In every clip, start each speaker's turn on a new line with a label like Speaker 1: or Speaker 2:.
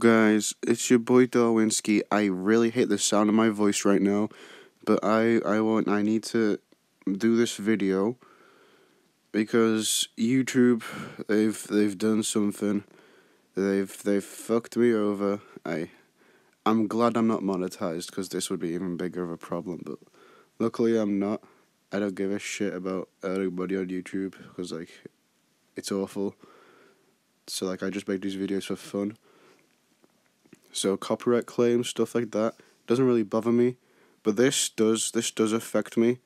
Speaker 1: guys, it's your boy Darwinski. I really hate the sound of my voice right now, but I I want I need to do this video because YouTube they've they've done something. They've they've fucked me over. I I'm glad I'm not monetized because this would be even bigger of a problem, but luckily I'm not. I don't give a shit about anybody on YouTube because like it's awful. So like I just make these videos for fun. So copyright claims, stuff like that, doesn't really bother me. But this does this does affect me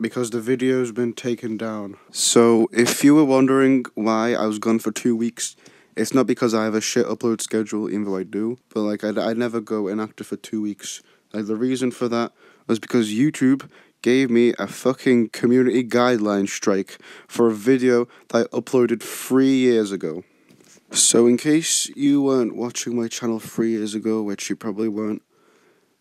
Speaker 1: because the video's been taken down. So if you were wondering why I was gone for two weeks, it's not because I have a shit upload schedule, even though I do. But like I I never go inactive for two weeks. Like the reason for that was because YouTube gave me a fucking community guideline strike for a video that I uploaded three years ago. So, in case you weren't watching my channel three years ago, which you probably weren't,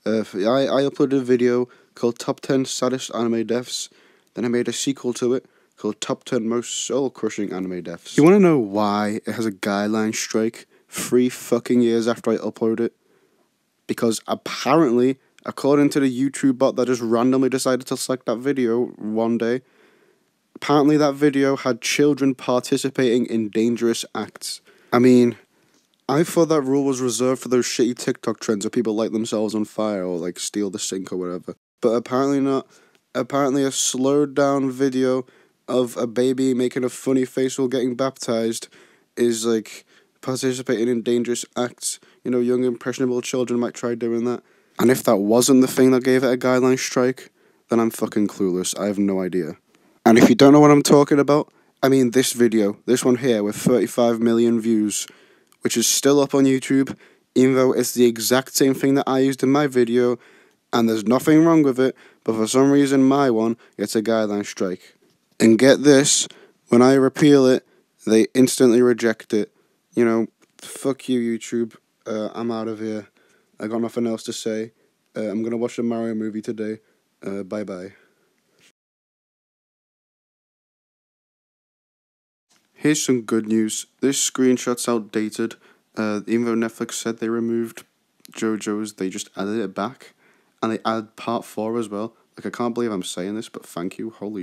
Speaker 1: uh, I, I uploaded a video called Top 10 Saddest Anime Deaths. Then I made a sequel to it called Top 10 Most Soul Crushing Anime Deaths. You want to know why it has a guideline strike three fucking years after I upload it? Because apparently according to the YouTube bot that just randomly decided to select that video one day, apparently that video had children participating in dangerous acts. I mean, I thought that rule was reserved for those shitty TikTok trends where people light themselves on fire or like steal the sink or whatever. But apparently not. Apparently, a slowed down video of a baby making a funny face while getting baptized is like participating in dangerous acts. You know, young impressionable children might try doing that. And if that wasn't the thing that gave it a guideline strike, then I'm fucking clueless. I have no idea. And if you don't know what I'm talking about, I mean this video, this one here with 35 million views, which is still up on YouTube, even though it's the exact same thing that I used in my video, and there's nothing wrong with it, but for some reason my one gets a guideline strike. And get this, when I repeal it, they instantly reject it. You know, fuck you, YouTube. Uh, I'm out of here. I got nothing else to say. Uh, I'm gonna watch the Mario movie today. Uh, bye bye. Here's some good news. This screenshot's outdated. Uh, even though Netflix said they removed JoJo's, they just added it back, and they added part four as well. Like I can't believe I'm saying this, but thank you. Holy